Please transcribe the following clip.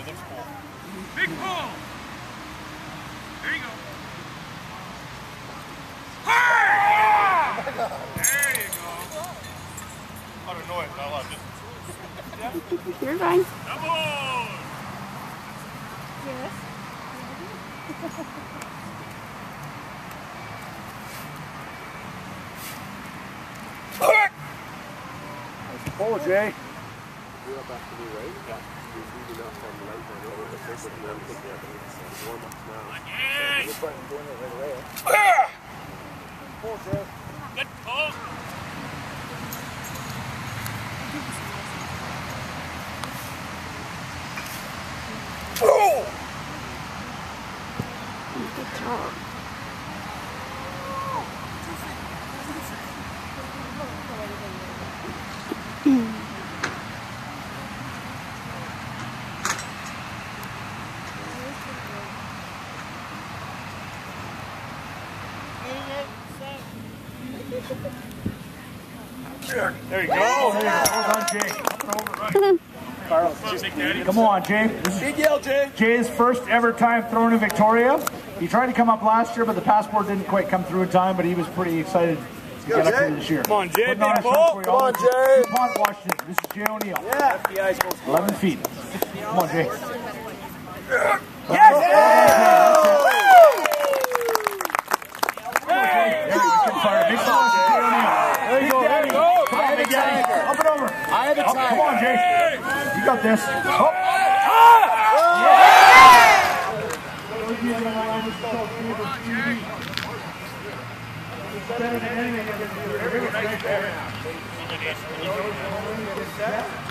It looks cool. Big pull. There you go. Hey! There you go. Out of noise, not a lot of distance. You're fine. Double. Yes. Pull, Jay. You're up after me, right? Yeah. Good. Pull, Jay. Good job. There you go. Hold on, Jay. Carlos, Come on, Come on, Jay. Big yell, Jay. Jay's first ever time throwing in Victoria. He tried to come up last year, but the passport didn't quite come through in time, but he was pretty excited to get up here this year. Come on, Jay, Putting on big ball. Come all. on, Jay. DuPont, Washington. This is Jay O'Neill. Yeah. 11 feet. Come on, Jay. There you go, there you go. Come on, Big Daddy. Up and over. I have a tie. come on, Jay. You got this. Up. Elimination.